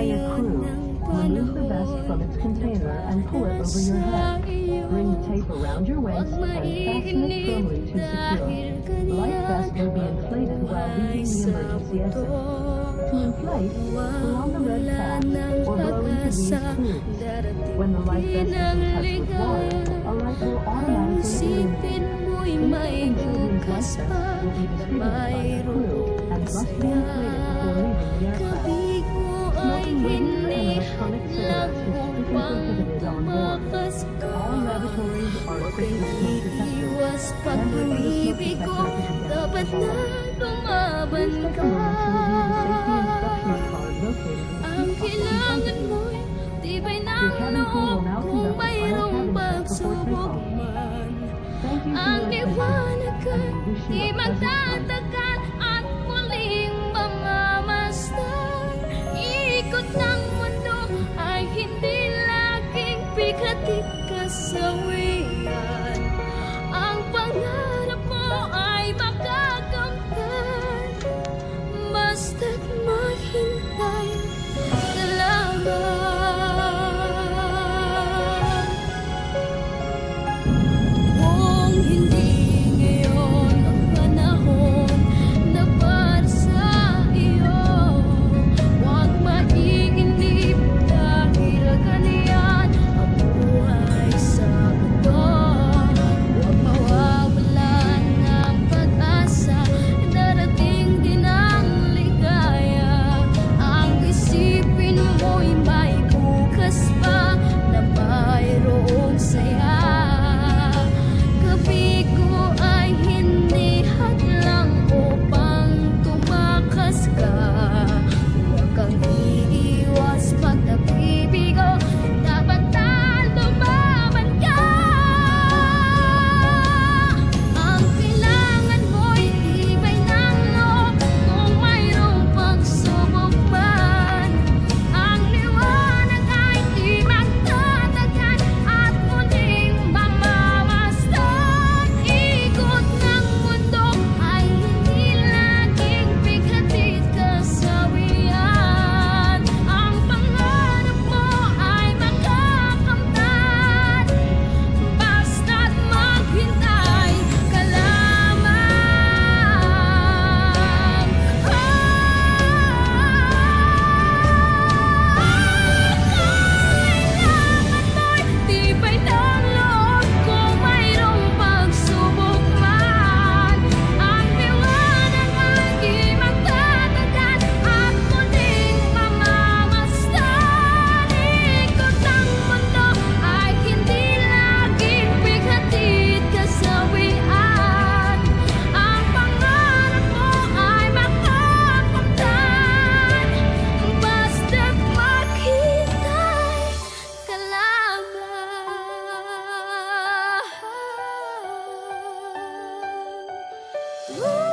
fire crew, remove the vest from its container and pull it over your head. Bring the tape around your waist and fasten it firmly to secure. Life vest will be inflated while leaving the emergency exit. To inflate, pull on the red tabs or blow into these tubes. When the life vest is in touch with water, a light will automatically illuminate. Infant children's life vests will be distributed by the crew and must be inflated before leaving the aircraft. Smoking weed and electronic cigarettes is strictly prohibited on board. All lavatories are moment to review the safety instruction card located in the seat kailangan opposite mo, you. Your cabin crew will now conduct a final cabin check before. Thank you for your fica de lamang.